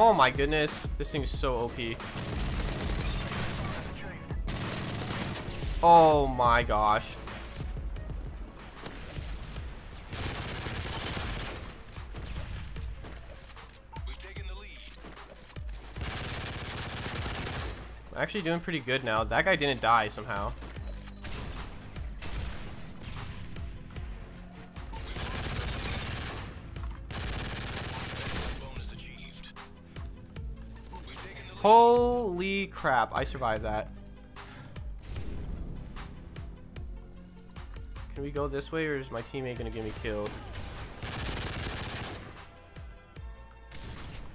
Oh my goodness. This thing's so OP. Oh my gosh. We've taken the lead. I'm actually doing pretty good now. That guy didn't die somehow. Holy crap, I survived that. Can we go this way or is my teammate gonna get me killed?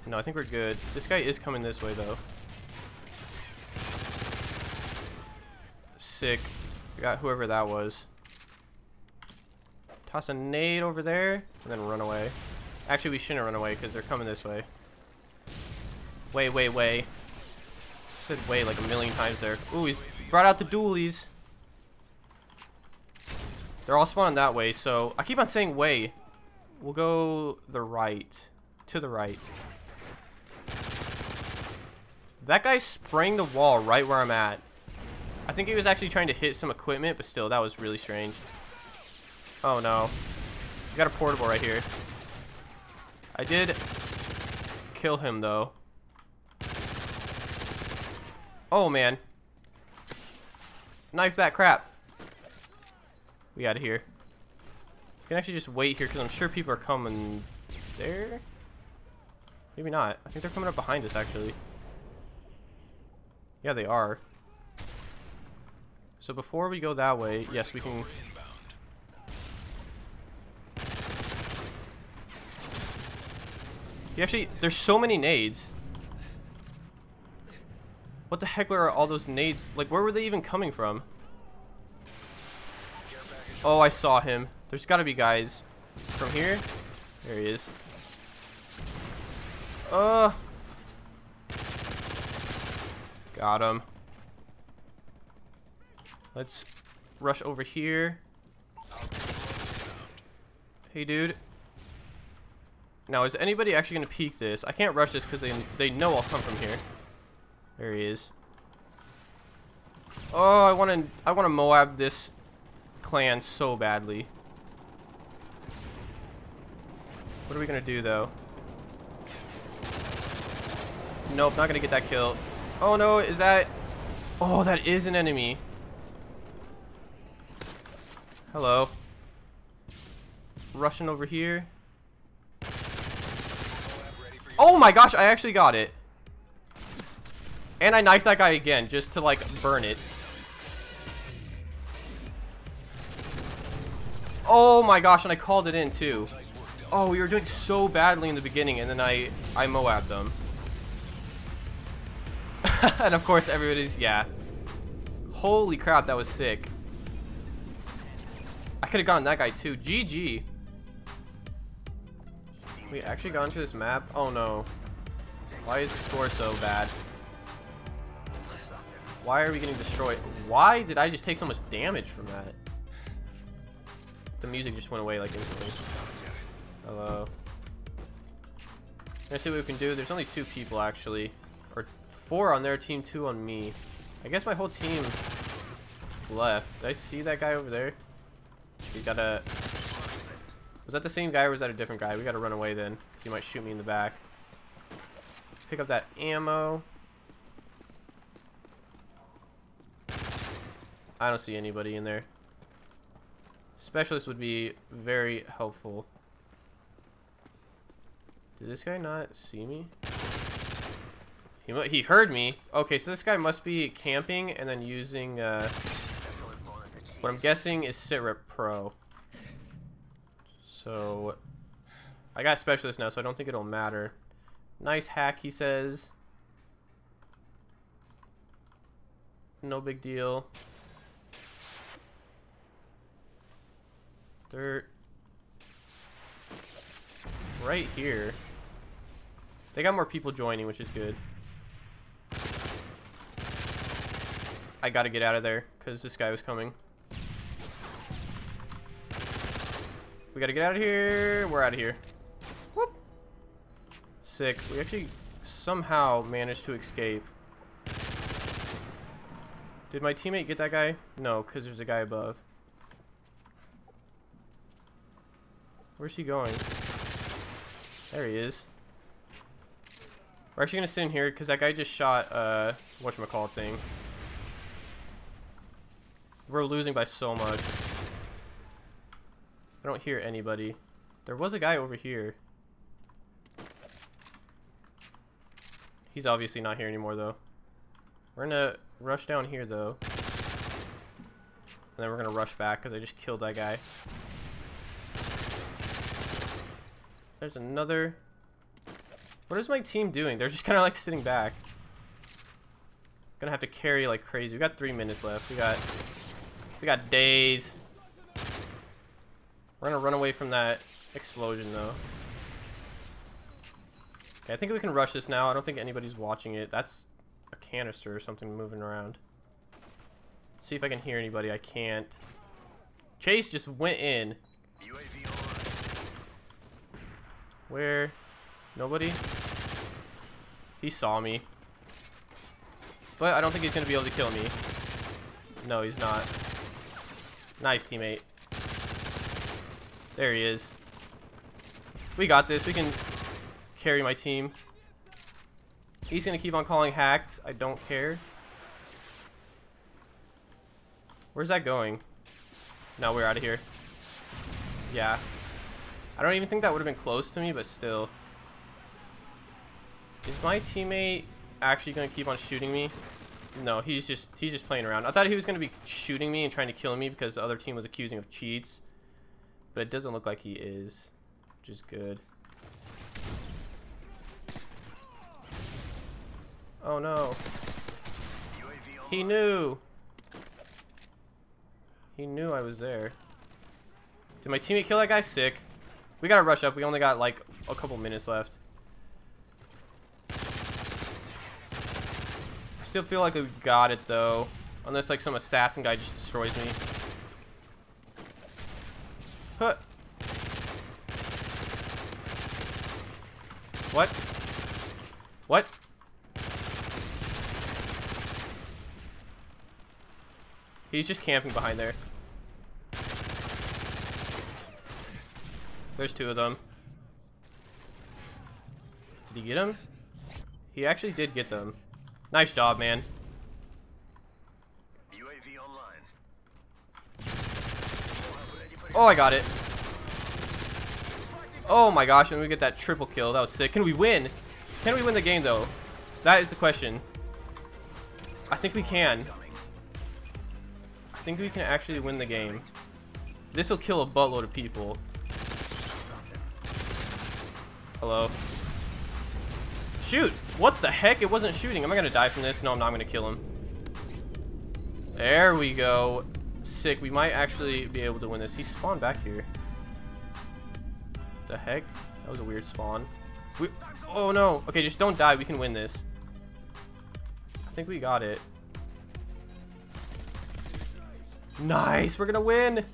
No, I think we're good. This guy is coming this way though. Sick. Got whoever that was. Toss a nade over there and then run away. Actually, we shouldn't run away because they're coming this way. Way, way, way. Said way like a million times there. Ooh, he's brought out the dualies. They're all spawning that way, so I keep on saying way. We'll go the right. To the right. That guy sprang the wall right where I'm at. I think he was actually trying to hit some equipment, but still, that was really strange. Oh no. We got a portable right here. I did kill him though. Oh man. Knife that crap. We out of here. We can actually just wait here because I'm sure people are coming there. Maybe not. I think they're coming up behind us actually. Yeah, they are. So before we go that way, yes, we can. You actually, there's so many nades. What the heck were all those nades? Like, where were they even coming from? Oh, I saw him. There's got to be guys from here. There he is. Uh. Got him. Let's rush over here. Hey, dude. Now, is anybody actually going to peek this? I can't rush this because they, they know I'll come from here. There he is. Oh, I want to I want to MOAB this clan so badly. What are we going to do, though? Nope, not going to get that kill. Oh, no, is that... Oh, that is an enemy. Hello. Rushing over here. Oh my gosh, I actually got it. And I knifed that guy again, just to, like, burn it. Oh my gosh, and I called it in, too. Oh, we were doing so badly in the beginning, and then I, I Moabbed them. and of course, everybody's, yeah. Holy crap, that was sick. I could have gotten that guy, too. GG. We actually got into this map? Oh no. Why is the score so bad? Why are we getting destroyed? Why did I just take so much damage from that? The music just went away like instantly. Hello. Let's see what we can do. There's only two people actually. Or four on their team, two on me. I guess my whole team left. Did I see that guy over there? We gotta... Was that the same guy or was that a different guy? We gotta run away then. He might shoot me in the back. Pick up that ammo. I don't see anybody in there. Specialist would be very helpful. Did this guy not see me? He, he heard me. Okay, so this guy must be camping and then using, uh, what I'm guessing is Sitrep Pro. So, I got Specialist now, so I don't think it'll matter. Nice hack, he says. No big deal. Dirt. Right here. They got more people joining, which is good. I gotta get out of there, because this guy was coming. We gotta get out of here. We're out of here. Whoop. Sick. We actually somehow managed to escape. Did my teammate get that guy? No, because there's a guy above. Where's he going? There he is. We're actually gonna sit in here because that guy just shot uh whatchamacallit thing. We're losing by so much. I don't hear anybody. There was a guy over here. He's obviously not here anymore though. We're gonna rush down here though. And then we're gonna rush back because I just killed that guy. There's another. What is my team doing? They're just kind of like sitting back. Gonna have to carry like crazy. We got three minutes left. We got, we got days. We're gonna run away from that explosion though. Okay, I think we can rush this now. I don't think anybody's watching it. That's a canister or something moving around. See if I can hear anybody. I can't. Chase just went in. Where? Nobody? He saw me. But I don't think he's going to be able to kill me. No, he's not. Nice, teammate. There he is. We got this. We can carry my team. He's going to keep on calling hacks. I don't care. Where's that going? No, we're out of here. Yeah. I don't even think that would have been close to me, but still. Is my teammate actually going to keep on shooting me? No, he's just he's just playing around. I thought he was going to be shooting me and trying to kill me because the other team was accusing of cheats. But it doesn't look like he is, which is good. Oh no. He knew. He knew I was there. Did my teammate kill that guy? Sick. We gotta rush up. We only got like a couple minutes left. I still feel like we got it though. Unless like some assassin guy just destroys me. Huh. What? What? He's just camping behind there. There's two of them. Did he get him? He actually did get them. Nice job, man. UAV online. Oh, I got it. Oh my gosh, and we get that triple kill. That was sick. Can we win? Can we win the game, though? That is the question. I think we can. I think we can actually win the game. This will kill a buttload of people. Hello. Shoot! What the heck? It wasn't shooting. Am I gonna die from this? No, I'm not gonna kill him. There we go. Sick. We might actually be able to win this. He spawned back here. The heck? That was a weird spawn. We oh no. Okay, just don't die. We can win this. I think we got it. Nice. We're gonna win.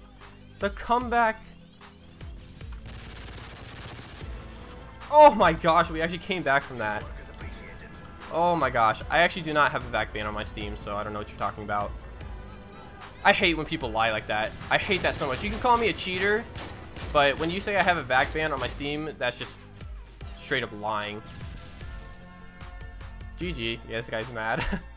The comeback. Oh my gosh, we actually came back from that. Oh my gosh. I actually do not have a VAC ban on my Steam, so I don't know what you're talking about. I hate when people lie like that. I hate that so much. You can call me a cheater, but when you say I have a VAC ban on my Steam, that's just straight up lying. GG. Yeah, this guy's mad.